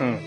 응.